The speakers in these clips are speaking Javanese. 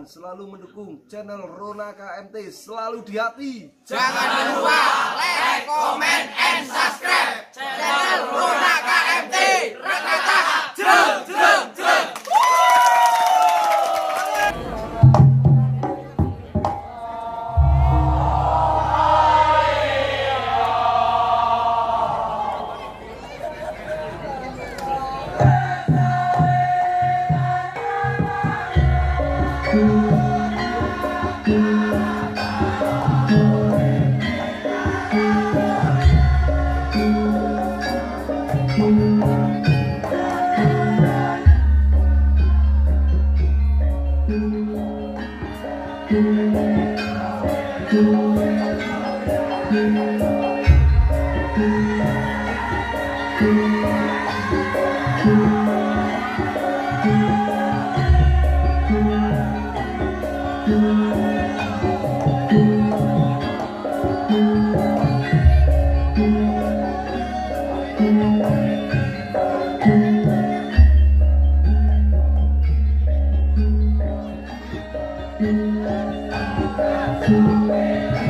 dan selalu mendukung channel Rona KMT selalu di hati. Jangan lupa like, comment, and subscribe channel Rona KMT. Rakata, jreng, jreng, jreng. Thank Amen.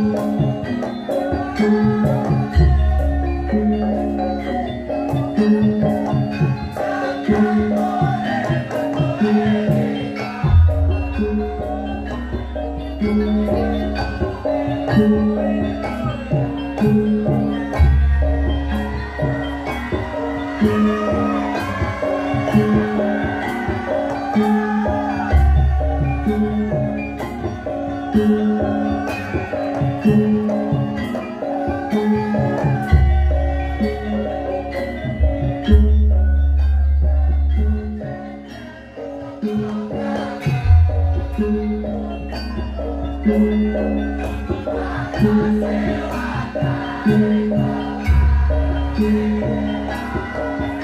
Thank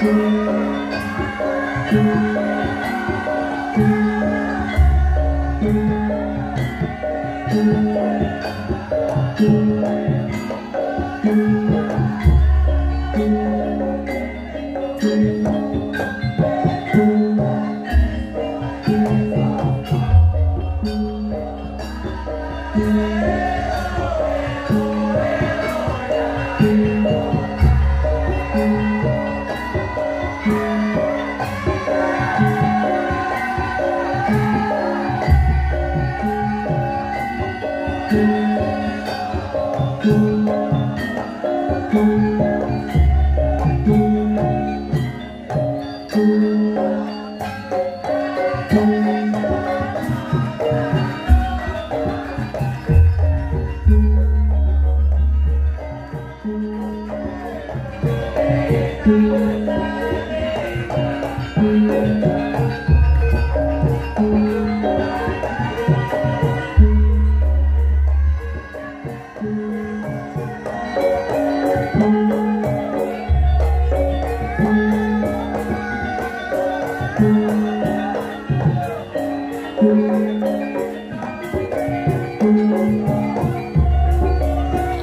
you.